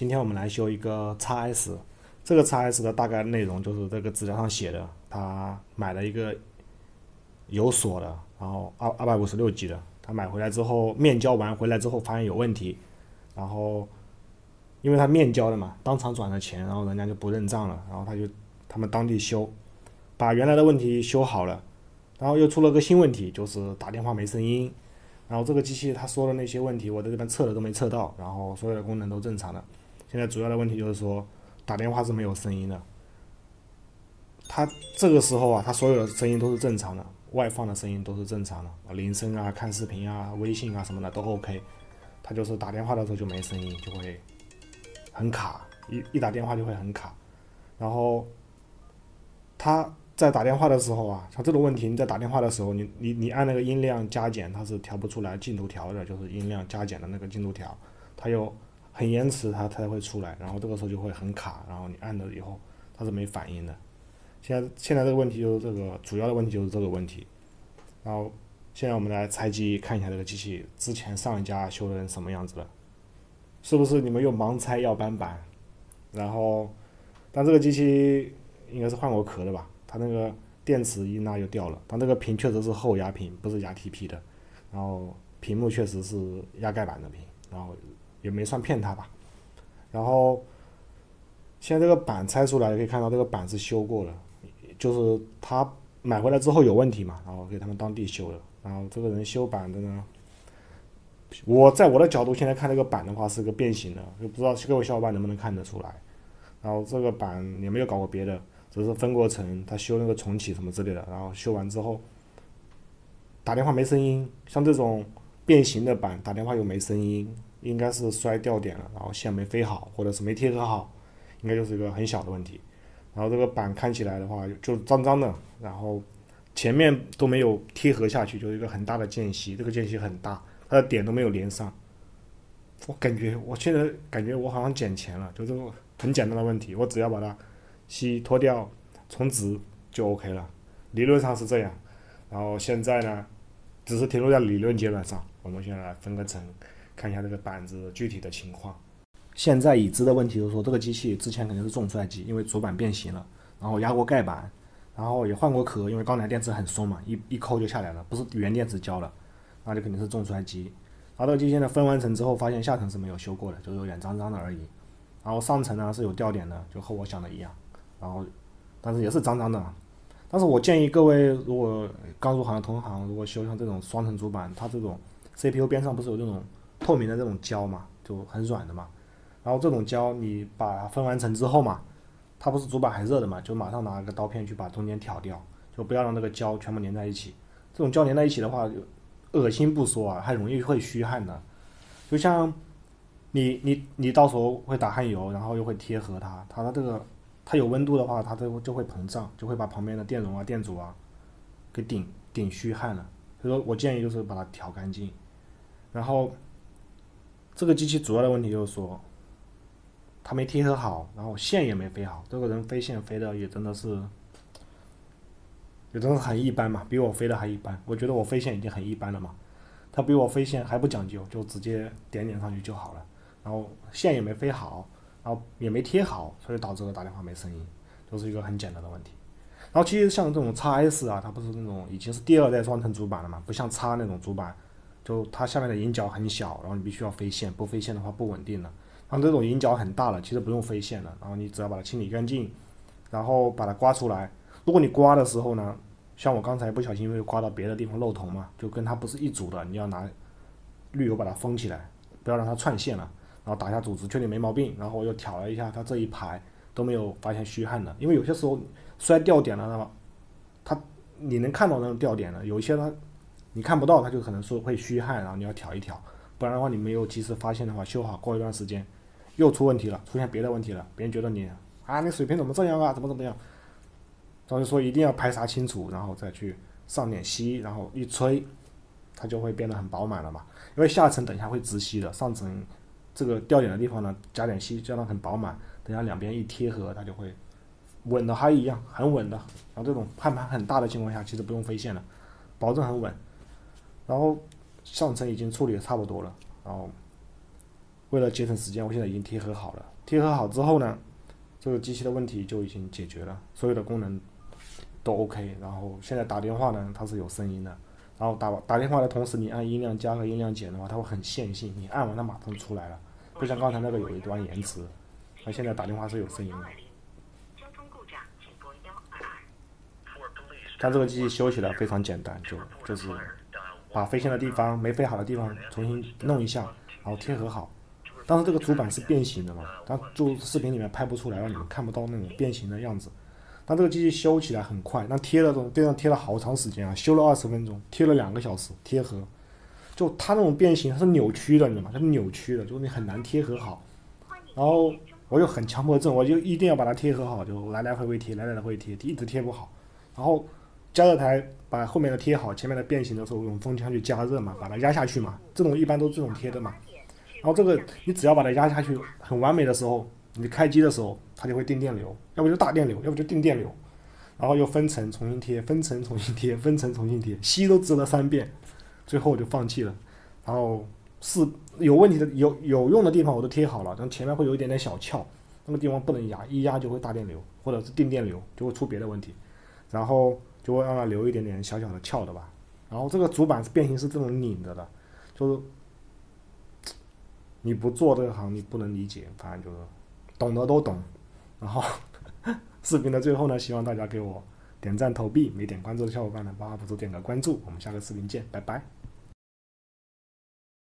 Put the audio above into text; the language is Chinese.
今天我们来修一个 x S，这个 x S 的大概内容就是这个资料上写的，他买了一个有锁的，然后二二百五十六 G 的，他买回来之后面交完回来之后发现有问题，然后因为他面交的嘛，当场转了钱，然后人家就不认账了，然后他就他们当地修，把原来的问题修好了，然后又出了个新问题，就是打电话没声音。然后这个机器他说的那些问题，我在这边测的都没测到，然后所有的功能都正常的。现在主要的问题就是说打电话是没有声音的。他这个时候啊，他所有的声音都是正常的，外放的声音都是正常的，铃声啊、看视频啊、微信啊什么的都 OK。他就是打电话的时候就没声音，就会很卡，一一打电话就会很卡。然后他。在打电话的时候啊，像这种问题，你在打电话的时候，你你你按那个音量加减，它是调不出来进度条的，就是音量加减的那个进度条，它又很延迟，它才会出来，然后这个时候就会很卡，然后你按了以后它是没反应的。现在现在这个问题就是这个主要的问题就是这个问题。然后现在我们来拆机看一下这个机器之前上一家修的什么样子了，是不是你们又盲拆要搬板？然后但这个机器应该是换过壳的吧？它那个电池一拉就掉了，它那个屏确实是后压屏，不是压 TP 的，然后屏幕确实是压盖板的屏，然后也没算骗他吧。然后现在这个板拆出来，可以看到这个板是修过了，就是他买回来之后有问题嘛，然后给他们当地修的。然后这个人修板的呢，我在我的角度现在看这个板的话是个变形的，就不知道各位小伙伴能不能看得出来。然后这个板也没有搞过别的。只是分过层，他修那个重启什么之类的，然后修完之后打电话没声音，像这种变形的板打电话又没声音，应该是摔掉点了，然后线没飞好，或者是没贴合好，应该就是一个很小的问题。然后这个板看起来的话就脏脏的，然后前面都没有贴合下去，就是一个很大的间隙，这个间隙很大，它的点都没有连上。我感觉我现在感觉我好像捡钱了，就这个很简单的问题，我只要把它。吸脱掉充值就 OK 了，理论上是这样。然后现在呢，只是停留在理论阶段上。我们现在来分个层，看一下这个板子具体的情况。现在已知的问题就是说，这个机器之前肯定是重摔机，因为主板变形了，然后压过盖板，然后也换过壳，因为刚才电池很松嘛，一一抠就下来了，不是原电池胶了，那就肯定是重摔机。然后这个机现在分完层之后，发现下层是没有修过的，就有点脏脏的而已。然后上层呢是有掉点的，就和我想的一样。然后，但是也是脏脏的。但是我建议各位，如果刚入行的同行，如果修像这种双层主板，它这种 CPU 边上不是有这种透明的这种胶嘛，就很软的嘛。然后这种胶你把它分完层之后嘛，它不是主板还热的嘛，就马上拿个刀片去把中间挑掉，就不要让那个胶全部连在一起。这种胶连在一起的话，就恶心不说啊，还容易会虚汗的。就像你你你到时候会打汗油，然后又会贴合它，它的这个。它有温度的话，它都就会膨胀，就会把旁边的电容啊、电阻啊给顶顶虚汗了。所以说我建议就是把它调干净。然后这个机器主要的问题就是说，它没贴合好，然后线也没飞好。这个人飞线飞的也真的是，也真的很一般嘛，比我飞的还一般。我觉得我飞线已经很一般了嘛，他比我飞线还不讲究，就直接点点上去就好了。然后线也没飞好。然后也没贴好，所以导致了打电话没声音，就是一个很简单的问题。然后其实像这种 x S 啊，它不是那种已经是第二代双层主板了嘛，不像 x 那种主板，就它下面的引脚很小，然后你必须要飞线，不飞线的话不稳定的。像这种引脚很大了，其实不用飞线了，然后你只要把它清理干净，然后把它刮出来。如果你刮的时候呢，像我刚才不小心因为刮到别的地方漏铜嘛，就跟它不是一组的，你要拿滤油把它封起来，不要让它串线了。然后打下组织，确定没毛病，然后我又挑了一下，它这一排都没有发现虚焊的。因为有些时候摔掉点了，那么它你能看到那种掉点的，有一些它你看不到，它就可能说会虚汗，然后你要调一调，不然的话你没有及时发现的话，修好过一段时间又出问题了，出现别的问题了，别人觉得你啊你水平怎么这样啊，怎么怎么样，所以说一定要排查清楚，然后再去上点锡，然后一吹，它就会变得很饱满了嘛。因为下层等一下会直吸的，上层。这个掉点的地方呢，加点锡，加到很饱满，等下两边一贴合，它就会稳的还一样，很稳的。然后这种焊盘很大的情况下，其实不用飞线了，保证很稳。然后上层已经处理的差不多了，然后为了节省时间，我现在已经贴合好了。贴合好之后呢，这个机器的问题就已经解决了，所有的功能都 OK。然后现在打电话呢，它是有声音的。然后打打电话的同时，你按音量加和音量减的话，它会很线性，你按完它马上出来了，不像刚才那个有一段延迟。它现在打电话是有声音的。但这个机器修起来非常简单，就就是把飞线的地方没飞好的地方重新弄一下，然后贴合好。但是这个主板是变形的嘛，它就视频里面拍不出来，让你们看不到那种变形的样子。但这个机器修起来很快，那贴了这种，这样贴了好长时间啊，修了二十分钟，贴了两个小时贴合。就它那种变形，它是扭曲的，你知道吗？它是扭曲的，就是你很难贴合好。然后我又很强迫症，我就一定要把它贴合好，就来来回回贴，来来回回贴，一直贴不好。然后加热台把后面的贴好，前面的变形的时候用风枪去加热嘛，把它压下去嘛。这种一般都这种贴的嘛。然后这个你只要把它压下去很完美的时候。你开机的时候，它就会定电流，要不就大电流，要不就定电流，然后又分层重新贴，分层重新贴，分层重新贴，吸都支了三遍，最后我就放弃了。然后是有问题的有有用的地方我都贴好了，但前面会有一点点小翘，那个地方不能压，一压就会大电流，或者是定电流就会出别的问题，然后就会让它留一点点小小的翘的吧。然后这个主板是变形是这种拧着的，就是你不做这个行，你不能理解，反正就是。懂的都懂，然后 视频的最后呢，希望大家给我点赞投币，没点关注的小伙伴呢，帮阿普主点个关注，我们下个视频见，拜拜。